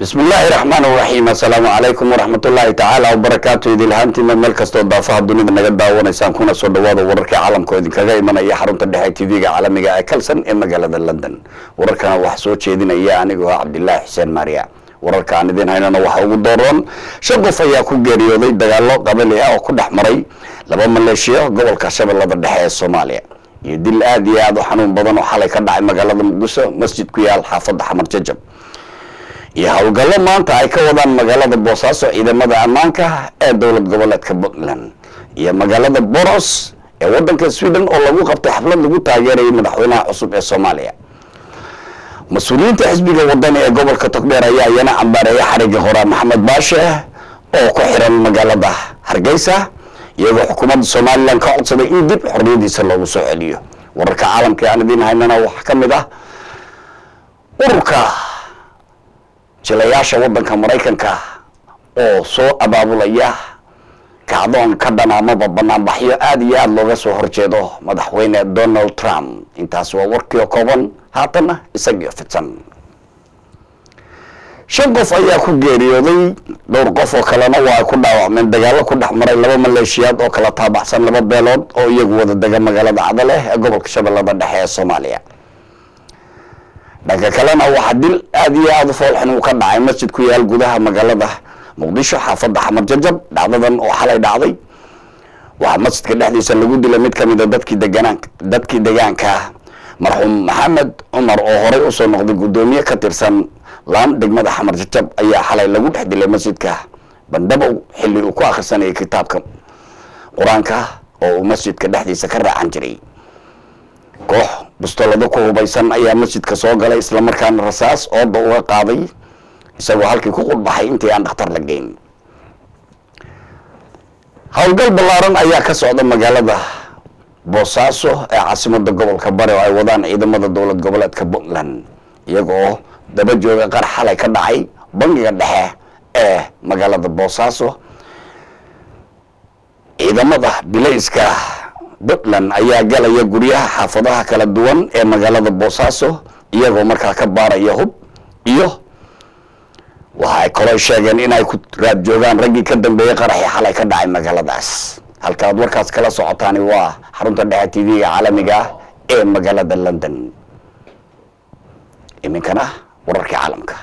bismi illaahi raxmaan raxiim assalaamu calaykum waraxmatullaahi tacaala wabarakaatu idilhaantiima meel kastoo daafaha dunida naga daawanaysaan kuna soo dhawaada wararkii caalamka oo idinkaga imanaya xarunta dhexe tv-ga caalamiga ee kalson ee magaalada london. Wararkana waxaa soo jeedinaya anigoo cabdilaahi xuseen maariya. Wararka aan idin haynana waxaa ugu dooroon shan qof ayaa ku geeriyooday dagaalo qabali ah oo ku dhex maray laba maleeshiya gobolka shabeellada dhexe ee soomaaliya. Iyo dil aad iyo aad u xanuun badan oo xalay ka dhacay magaalada muqdisho masjid ku yaal xaafadda xamar jajab iyo howlgallo maanta ay ka wadaan magaalada boosaaso ciidamada ammaanka ee dowlad goboleedka puntland iyo magaalada boros ee wadanka sweden oo lagu qabtay xaflad lagu taageerayay madaxweynaha cusub ee soomaaliya. Mas'uuliyiinta xisbiga wadani ee gobolka togdheer ayaa iyana cambaareeya xariga horaa maxamed baashe oo ku xiran magaalada hargeysa iyagoo xukuumadda somalilan ka codsaday in dib xorriyadiisa loogu soo celiyo. Wararka caalamka aan idiin haynana waxaa ka mid ah. Ururka jilayaasha wadanka maraykanka oo soo abaabulaya kacdoon ka dhan amaba banaanbaxyo aada iyo aada looga soo horjeedo madaxweyne donald trump. Intaas waa warkii oo kooban haatanna isagii fidsan. Shan qof ayaa ku geeriyooday dhowr qof oo kalena waa ay ku dhaawacmeen. Dagaalo ku dhex maray laba maleeshiyaad oo kala taabaxsan laba beelood oo iyagu wada dega magaalada cadaleh ee gobolka shabeellada dhexe ee soomaaliya dhanka kalena waxaa dil aada iyo aada u foolxun uu ka dhacay masjid ku yaal gudaha magaalada muqdisho xaafadda xamar jajab dhacdadan oo xalay dhacday. Waxaa masjidka dhexdiisa lagu dilay mid kamida dadkii deganaan dadkii degaanka marxuum maxamed cumar oo horey u soo noqday guddoomiye ka tirsan laan degmada xamar jajab ayaa xalay lagu dhex dilay masjidka. Bandhabow xilli uu ku akhrisanayay kitaabka qur'aanka oo uu masjidka dhexdiisa ka raacan jiray bustolado ku hubaysan ayaa masjidka soo galay islamarkaana rasaas ooda uga qaaday. Isagoo halkii ku qudbaxay intii aan dhakhtar la geyn. Howlgal ballaaran ayaa ka socda magaalada boosaaso ee caasimada gobolka bari oo ay wadaan ciidamada dowlad goboleedka puntland iyagoo daba jooga qar xalay ka dhacay bangiga dhexe ee magaalada boosaaso. Ciidamada bilayska puntland ayaa galaya guryaha xaafadaha kala duwan ee magaalada boosaaso iyagoo markaa ka baaraya hub iyo waxa ay kaloo sheegeen inay ku raad joogaan raggii ka dambeeyey qaraxii xalay ka dhacay magaaladaas. Halka aad warkaas kala socotaani waa xarunta dhexe tv-ga caalamiga ah ee magaalada london. Iminkana wararkii caalamka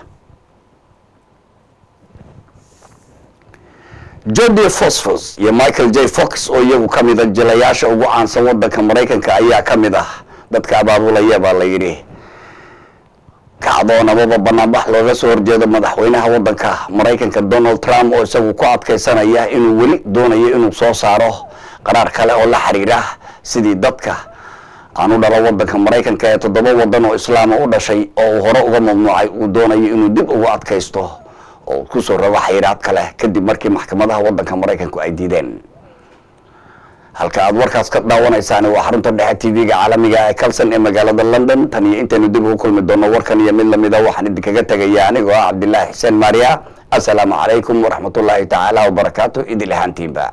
jodi fosfos iyo michael j. Fox oo iyagu ka mida jilayaasha ugu caansan wadanka maraykanka ayaa ka mid ah dadka abaabulaya baa la yidhi. Kacdoon amaba banaanbax looga soo horjeedo madaxweynaha wadanka maraykanka donald trump oo isagu ku adkaysanaya inuu weli doonayo inuu soo saaro qaraar kale oo la xiriira sidii dadka aan u dhalo wadanka maraykanka ee toddoba wadan oo islaama u dhashay oo uu hore uga mamnuucay uu doonayo inuu dib ugu adkaysto oo ku soo rabo xayiraad kale kadib markii maxkamadaha wadanka maraykanku ay diideen. Halka aad warkaas ka daawanaysaani waa xarunta dhexe tv-ga caalamiga ee kalson ee magaalada london. Tan iyo intaynu dib ugu kulmi doono warkan iyo mid lamida waxaan idinkaga tegaya anigoo ah cabdilaahi xuseen maariya assalaamu calaykum waraxmatullaahi tacaala wabarakaatu idil ahaantiinba